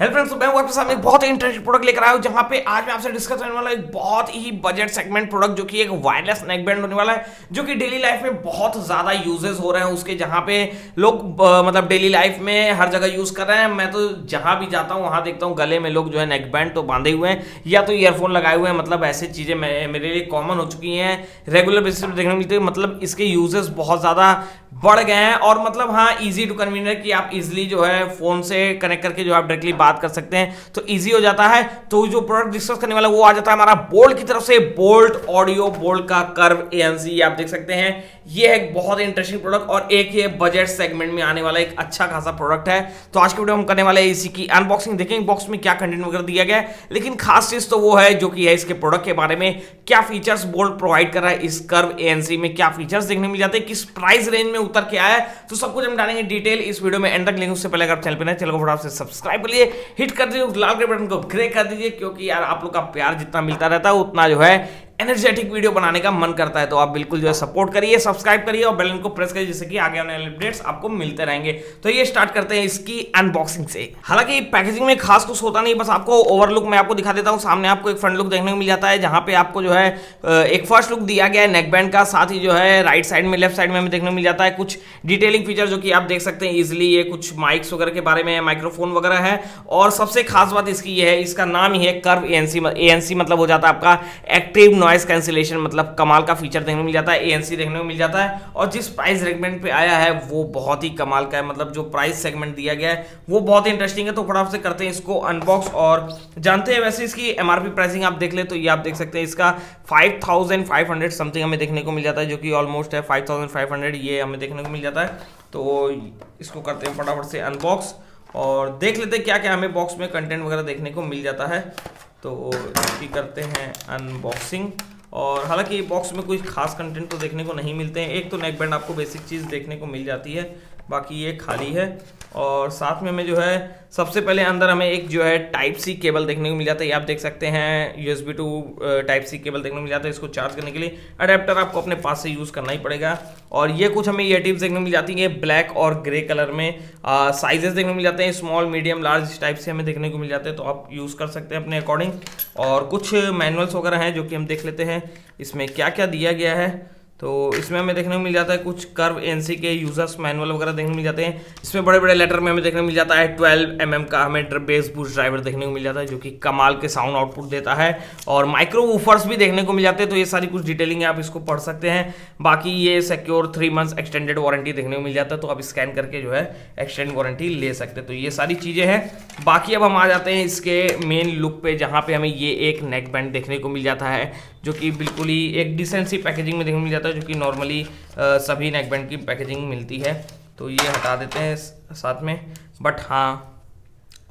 Hello friends तो मैं आपके सामने एक बहुत ही इंटरेस्टिंग प्रोडक्ट लेकर आया हूँ, जहाँ पे आज मैं आपसे डिस्कस करने वाला एक बहुत ही बजट सेगमेंट प्रोडक्ट जो कि एक वायरलेस नेकबैंड होने वाला है, जो कि डेली लाइफ में बहुत ज़्यादा यूजेस हो रहे हैं उसके, जहाँ पे लोग मतलब डेली लाइफ में हर जगह यूज़ कर रहे हैं। मैं तो जहाँ भी जाता हूँ, वहाँ देखता हूँ गले में लोग जो है नेकबैंड तो बांधे हुए हैं, या तो ईयरफोन लगाए हुए हैं मतलब ऐसी चीज़ें मेरे लिए कॉमन हो चुकी हैं। रेगुलर बेसिस पर देखने मिलती है मतलब इसके यूजेस बहुत ज़्यादा बढ़ गए हैं, और मतलब हाँ ईजी टू कन्वीनियंट कि आप इजिली जो है फ़ोन से कनेक्ट करके जो आप डायरेक्टली बात कर सकते हैं। तो इजी हो जाता है। तो जो प्रोडक्ट डिस्कस करने वाला वो आ जाता है हमारा बोल्ट की तरफ़ से। बोल्ट ऑडियो बोल्ट का कर्व एएनसी आप देख सकते हैं। ये एक बहुत इंटरेस्टिंग प्रोडक्ट और एक ये बजट सेगमेंट में आने वाला एक अच्छा खासा प्रोडक्ट है। तो आज के वीडियो हम करने वाले हैं इसी की अनबॉक्सिंग देखेंगे बॉक्स में क्या कंटेंट वगैरह दिया गया है। लेकिन खास चीज़ तो वो है, जो कि है इसके प्रोडक्ट के बारे में। क्या फीचर्स बोल्ट प्रोवाइड कर रहा है इस कर्व एएनसी में? क्या फीचर्स देखने मिल जाते हैं? किस प्राइस रेंज में उतर के आया है? तो सब कुछ हम डालेंगे डिटेल इस वीडियो में। एंड तक लेंगे उससे पहले अगर चैनल पे नए चैनल को फटाफट से सब्सक्राइब कर लिए। हिट कर दीजिए, उस लाल के बटन को ग्रे कर दीजिए, क्योंकि यार आप लोग का प्यार जितना मिलता रहता है, उतना जो है एनर्जेटिक वीडियो बनाने का मन करता है तो आप बिल्कुल जो है सपोर्ट करिए सब्सक्राइब करिए और बेल को प्रेस करिए जिससे कि आगे आने वाले अपडेट्स आपको मिलते रहेंगे। तो ये स्टार्ट करते हैं इसकी अनबॉक्सिंग से। हालाँकि पैकेजिंग में खास कुछ होता नहीं, बस आपको ओवरलुक मैं आपको दिखा देता हूँ। सामने आपको एक फ्रंट लुक देखने को मिल जाता है, जहाँ पे आपको जो है एक फ़र्स्ट लुक दिया गया है नेकबैंड का। साथ ही जो है राइट साइड में लेफ़्ट साइड में हमें देखने को मिल जाता है कुछ डिटेलिंग फीचर जो कि आप देख सकते हैं इजिली ये कुछ माइक्स वगैरह के बारे में माइक्रोफोन वगैरह है। और सबसे खास बात इसकी ये है, इसका नाम ही है कर्व एएनसी मतलब हो जाता है आपका एक्टिव नॉइस कैंसिलेशन मतलब कमाल का फीचर देखने को मिल जाता है एएनसी देखने को मिल जाता है, और जिस प्राइस सेगमेंट पे आया है, वो बहुत ही कमाल का है। मतलब जो प्राइस सेगमेंट दिया गया है, वो बहुत ही इंटरेस्टिंग है तो फटाफट से करते हैं इसको अनबॉक्स और जानते हैं वैसे इसकी एमआरपी प्राइसिंग आप देख ले तो ये आप देख सकते हैं इसका 5500 समथिंग हमें देखने को मिल जाता है, जो कि ऑलमोस्ट है 5500 ये हमें देखने को मिल जाता है। तो इसको करते हैं फटाफट से अनबॉक्स और देख लेते हैं क्या क्या हमें बॉक्स में कंटेंट वगैरह देखने को मिल जाता है। तो इसकी करते हैं अनबॉक्सिंग और हालाँकि बॉक्स में कोई खास कंटेंट तो देखने को नहीं मिलते हैं। एक तो नेक बैंड आपको बेसिक चीज़ देखने को मिल जाती है। बाकी ये खाली है। और साथ में हमें जो है, सबसे पहले अंदर हमें एक जो है टाइप सी केबल देखने को मिल जाता है। ये आप देख सकते हैं U USB to type C cable देखने को मिल जाता है इसको चार्ज करने के लिए। अडेप्टर आपको अपने पास से यूज़ करना ही पड़ेगा। और ये कुछ हमें ये टिप्स देखने को मिल जाती है ब्लैक और ग्रे कलर में। साइजेस देखने को मिल जाते हैं स्मॉल मीडियम लार्ज टाइप से हमें देखने को मिल जाते हैं तो आप यूज़ कर सकते हैं अपने अकॉर्डिंग और कुछ मैनुअल्स वगैरह हैं जो कि हम देख लेते हैं। इसमें क्या क्या दिया गया है? तो इसमें हमें देखने को मिल जाता है कुछ कर्व एनसी के यूज़र्स मैनुअल वगैरह देखने को मिल जाते हैं। इसमें बड़े बड़े लेटर में हमें देखने को मिल जाता है 12 एम mm का हमें बेस बूस्ट ड्राइवर देखने को मिल जाता है, जो कि कमाल के साउंड आउटपुट देता है। और माइक्रो वूफर्स भी देखने को मिल जाते हैं तो ये सारी कुछ डिटेलिंग है, आप इसको पढ़ सकते हैं। बाकी ये secure three months extended warranty देखने को मिल जाता है तो आप स्कैन करके जो है एक्सटेंड वारंटी ले सकते हैं। तो ये सारी चीज़ें हैं। बाकी अब हम आ जाते हैं इसके मेन लुक पे, जहाँ पे हमें ये एक नेक बैंड देखने को मिल जाता है। जो कि बिल्कुल ही एक डिसेंट सी पैकेजिंग में देखने मिल जाता है, जो कि नॉर्मली सभी नेकबैंड की पैकेजिंग मिलती है। तो ये हटा देते हैं साथ में। बट हाँ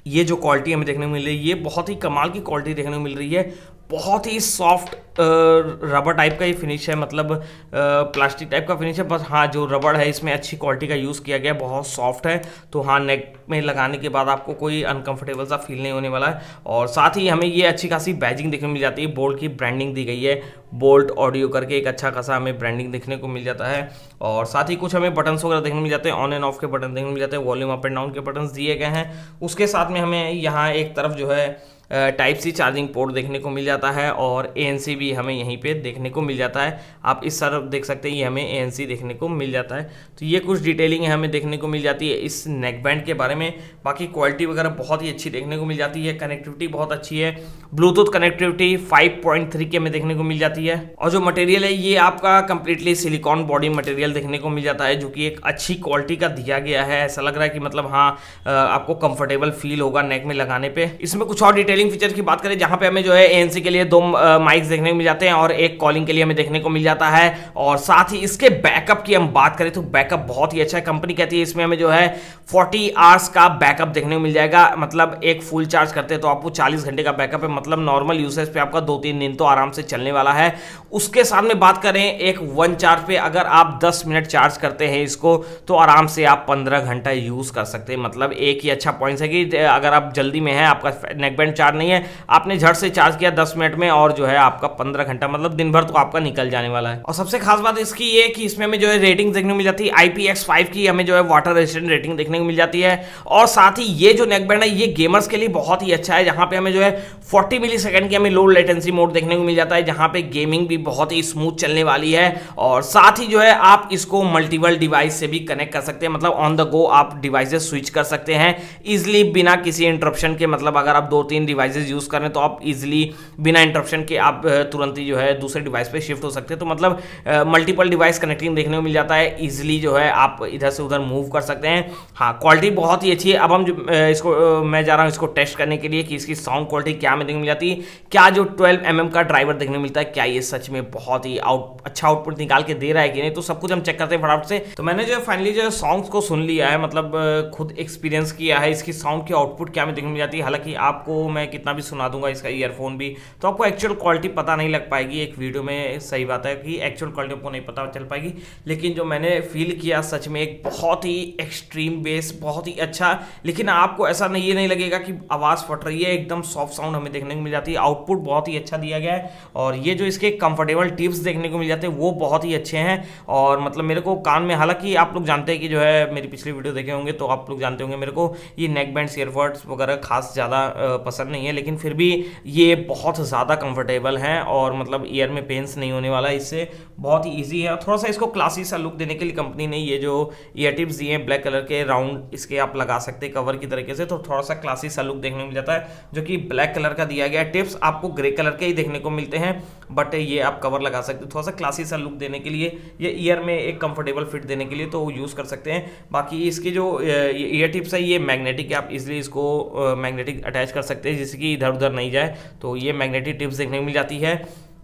ये जो क्वालिटी हमें देखने को मिल रही है, ये बहुत ही कमाल की क्वालिटी देखने को मिल रही है। बहुत ही सॉफ्ट रबर टाइप का ही फिनिश है मतलब प्लास्टिक टाइप का फिनिश है, बस हाँ जो रबड़ है, इसमें अच्छी क्वालिटी का यूज़ किया गया है, बहुत सॉफ्ट है तो हाँ नेक में लगाने के बाद आपको कोई अनकंफर्टेबल सा फील नहीं होने वाला है, और साथ ही हमें ये अच्छी खासी बैजिंग देखने मिल जाती है बोल्ट की ब्रांडिंग दी गई है बोल्ट ऑडियो करके एक अच्छा खासा हमें ब्रांडिंग देखने को मिल जाता है, और साथ ही कुछ हमें बटन्स वगैरह देखने मिल जाते हैं ऑन एंड ऑफ़ के बटन देखने मिल जाते हैं वॉल्यूम अप एंड डाउन के बटन दिए गए हैं, उसके साथ में हमें यहाँ एक तरफ़ जो है टाइप सी चार्जिंग पोर्ट देखने को मिल जाता है और ए भी हमें यहीं पे देखने को मिल जाता है। आप इस तरफ़ देख सकते हैं, ये हमें ए देखने को मिल जाता है। तो ये कुछ डिटेलिंग हमें देखने को मिल जाती है इस नेक बैंड के बारे में। बाकी क्वालिटी वगैरह बहुत ही अच्छी देखने को मिल जाती है। कनेक्टिविटी बहुत अच्छी है। ब्लूटूथ कनेक्टिविटी 5.3 के हमें देखने को मिल जाती है। और जो मटेरियल है, ये आपका कंप्लीटली सिलिकॉन बॉडी मटेरियल देखने को मिल जाता है, जो कि एक अच्छी क्वालिटी का दिया गया है। ऐसा लग रहा है कि मतलब हाँ आपको कंफर्टेबल फील होगा नेक में लगाने पे। इसमें कुछ और डिटेल डिटेलिंग फीचर की बात करें, जहाँ पे हमें जो है एएनसी के लिए दो माइक्स देखने को मिल जाते हैं और एक कॉलिंग के लिए हमें देखने को मिल जाता है। और साथ ही इसके बैकअप की हम बात करें तो बैकअप बहुत ही अच्छा है कंपनी कहती है। इसमें हमें जो है 40 आवर्स का बैकअप देखने को मिल जाएगा। मतलब एक फुल चार्ज करते हैं तो आपको 40 घंटे का बैकअप है। मतलब नॉर्मल यूसेज पे आपका दो तीन दिन तो आराम से चलने वाला है। उसके साथ में बात करें, एक वन चार्ज पे अगर आप 10 मिनट चार्ज करते हैं इसको तो आराम से आप 15 घंटा यूज़ कर सकते हैं। मतलब एक ही अच्छा पॉइंट है कि, अगर आप जल्दी में है, आपका नेकबैंड चार्ज नहीं है। आपने झट से चार्ज किया दस मिनट में और जो है आपका पंद्रह घंटा मतलब दिन भर तो आपका निकल जाने वाला है। और सबसे खास बात इसकी ये कि इसमें हमें जो है रेटिंग देखने को मिल जाती है। आई की हमें जो है वाटर रेजिस्टेंट रेटिंग देखने को मिल जाती है। और साथ ही ये जो नेकबैंड है, ये गेमर्स के लिए बहुत ही अच्छा है, जहाँ पे हमें जो है 40 मिली सेकंड की हमें लो लेटेंसी मोड देखने को मिल जाता है, जहाँ पे गेमिंग भी बहुत ही स्मूथ चलने वाली है। और साथ ही जो है आप इसको मल्टीपल डिवाइस से भी कनेक्ट कर सकते हैं मतलब ऑन द गो आप डिवाइसेस स्विच कर सकते हैं। इजिली बिना किसी इंटरप्शन के मतलब अगर आप दो तीन डिवाइसेस यूज़ करें तो आप इजिली बिना इंटरप्शन के आप तुरंत ही जो है दूसरे डिवाइस पे शिफ्ट हो सकते हैं। तो मतलब मल्टीपल डिवाइस कनेक्टिंग देखने को मिल जाता है इजिली जो है आप इधर से उधर मूव कर सकते हैं। हाँ क्वालिटी बहुत ही अच्छी है। अब हम जो इसको मैं जा रहा हूँ इसको टेस्ट करने के लिए कि इसकी साउंड क्वालिटी क्या में देखने मिल जाती है। क्या जो 12 एम mm का ड्राइवर देखने मिलता है, क्या ये सच में बहुत ही आउट अच्छा आउटपुट निकाल के दे रहा है कि नहीं? तो सब कुछ हम चेक करते हैं फटाफट से। तो मैंने जो फाइनली जो सॉन्ग्स को सुन लिया है मतलब खुद एक्सपीरियंस किया है, इसकी साउंड की आउटपुट क्या में देखने मिल जाती है। हालाँकि आपको मैं कितना भी सुना दूँगा इसका ईयरफोन भी तो आपको एक्चुअल क्वालिटी पता नहीं लग पाएगी एक वीडियो में, सही बात है कि एक्चुअल क्वालिटी आपको नहीं पता चल पाएगी। लेकिन जो मैंने फील किया सच में एक बहुत ही एक्सट्रीम बेस बहुत ही अच्छा लेकिन आपको ऐसा नहीं, ये नहीं लगेगा कि आवाज़ फट रही है, एकदम सॉफ्ट साउंड हमें देखने को मिल जाती है। आउटपुट बहुत ही अच्छा दिया गया है और ये जो इसके कंफर्टेबल टिप्स देखने को मिल जाते हैं, वो बहुत ही अच्छे हैं। और मतलब मेरे को कान में, हालाँकि आप लोग जानते हैं कि जो है मेरी पिछली वीडियो देखे होंगे तो आप लोग जानते होंगे मेरे को ये नेक बैंड ईयरफोड्स वगैरह खास ज़्यादा पसंद नहीं है, लेकिन फिर भी ये बहुत ज़्यादा कंफर्टेबल हैं और मतलब ईयर में पेंस नहीं होने वाला, इससे बहुत ही ईजी है। थोड़ा सा इसको क्लासी सा लुक देने के लिए कंपनी ने ये जो ईयर टिप्स दिए हैं ब्लैक कलर के राउंड इसके आप लगा सकते हैं कवर की तरीके से तो थोड़ा सा क्लासी सा लुक देखने को मिल जाता है, जो कि ब्लैक कलर का दिया गया। टिप्स आपको ग्रे कलर के ही देखने को मिलते हैं बट ये आप कवर लगा सकते हो। थोड़ा सा क्लासी सा लुक देने के लिए, ये ईयर में एक कंफर्टेबल फिट देने के लिए तो यूज़ कर सकते हैं। बाकी इसके जो ईयर टिप्स है, ये मैग्नेटिक आप इसलिए इसको मैग्नेटिक अटैच कर सकते हैं जिससे कि इधर उधर नहीं जाए तो ये मैग्नेटिक टिप्स देखने को मिल जाती है।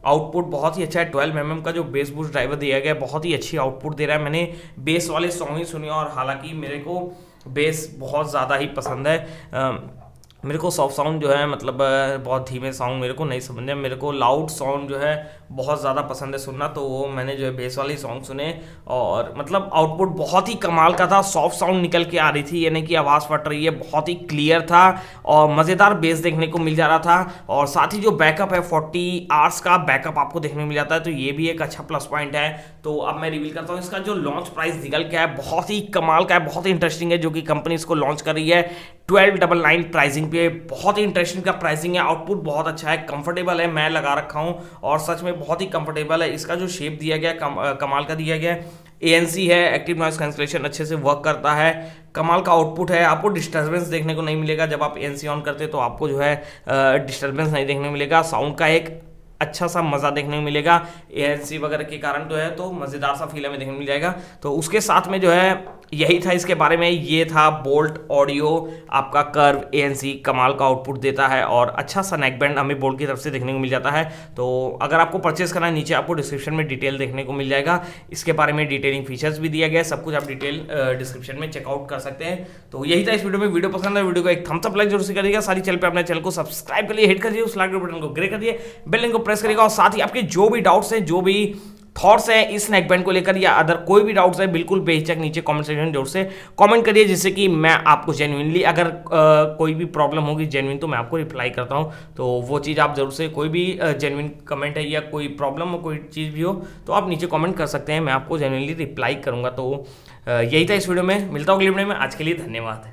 आउटपुट बहुत ही अच्छा है 12 एम mm का जो बेस बूस्ट ड्राइवर दिया गया है बहुत ही अच्छी आउटपुट दे रहा है। मैंने बेस वाले सॉन्ग ही सुने और हालाँकि मेरे को बेस बहुत ज़्यादा ही पसंद है। मेरे को सॉफ्ट साउंड जो है मतलब बहुत धीमे साउंड मेरे को नहीं समझ मेरे को लाउड साउंड जो है, बहुत ज़्यादा पसंद है सुनना तो वो मैंने जो है बेस वाले सॉन्ग सुने और मतलब आउटपुट बहुत ही कमाल का था। सॉफ्ट साउंड निकल के आ रही थी, यानी कि आवाज़ फट रही है, बहुत ही क्लियर था और मज़ेदार बेस देखने को मिल जा रहा था और साथ ही जो बैकअप है फोर्टी आवर्स का बैकअप आपको देखने मिल जाता है तो ये भी एक अच्छा प्लस पॉइंट है। तो अब मैं रिवील करता हूँ, इसका जो लॉन्च प्राइस निकल के है बहुत ही कमाल का है, बहुत ही इंटरेस्टिंग है, जो कि कंपनी इसको लॉन्च कर रही है। ट्वेल्व डबल नाइन प्राइसिंग पे। बहुत ही इंटरेस्टिंग का प्राइसिंग है। आउटपुट बहुत अच्छा है। कंफर्टेबल है। मैं लगा रखा हूँ। और सच में बहुत ही कंफर्टेबल है। इसका जो शेप दिया गया कम, कमाल का दिया गया ए एन सी है। एक्टिव नॉइस कैंसलेशन अच्छे से वर्क करता है। कमाल का आउटपुट है। आपको डिस्टर्बेंस देखने को नहीं मिलेगा। जब आप ए एन सी ऑन करते तो आपको जो है डिस्टर्बेंस नहीं देखने मिलेगा। साउंड का एक अच्छा सा मज़ा देखने को मिलेगा। एएनसी वगैरह के कारण तो है तो मज़ेदार सा फील हमें देखने मिल जाएगा। तो उसके साथ में जो है, यही था इसके बारे में। ये था बोल्ट ऑडियो आपका कर्व ए कमाल का आउटपुट देता है और अच्छा सा नेक बैंड हमें बोल्ट की तरफ़ से देखने को मिल जाता है। तो अगर आपको परचेस करना है, नीचे आपको डिस्क्रिप्शन में डिटेल देखने को मिल जाएगा। इसके बारे में डिटेलिंग फीचर्स भी दिया गया सब कुछ आप डिटेल डिस्क्रिप्शन में चेकआउट कर सकते हैं। तो यही था इस वीडियो में। वीडियो पसंद है वीडियो को एक थम्स अप लाइक ज़रूर से करिएगा। सारी चैनल पर अपने चैनल को सब्सक्राइब करिए हिट करिए उस लाइक बटन को ग्रे करिए बेल को प्रेस करिएगा और साथ ही आपके जो भी डाउट्स हैं जो भी थॉट्स हैं इस नेक बैंड को लेकर या अदर कोई भी डाउट्स है बिल्कुल बेहिचक नीचे कमेंट सेक्शन ज़रूर से कमेंट करिए जिससे कि मैं आपको जेनुइनली अगर आ, कोई भी प्रॉब्लम होगी जेनुइन तो मैं आपको रिप्लाई करता हूँ। तो वो चीज़ आप ज़रूर से कोई भी जेनुइन कमेंट है या कोई प्रॉब्लम हो कोई चीज़ भी हो तो आप नीचे कॉमेंट कर सकते हैं मैं आपको जेनुइनली रिप्लाई करूँगा। तो यही था इस वीडियो में मिलता हूँ अगली वीडियो में आज के लिए धन्यवाद।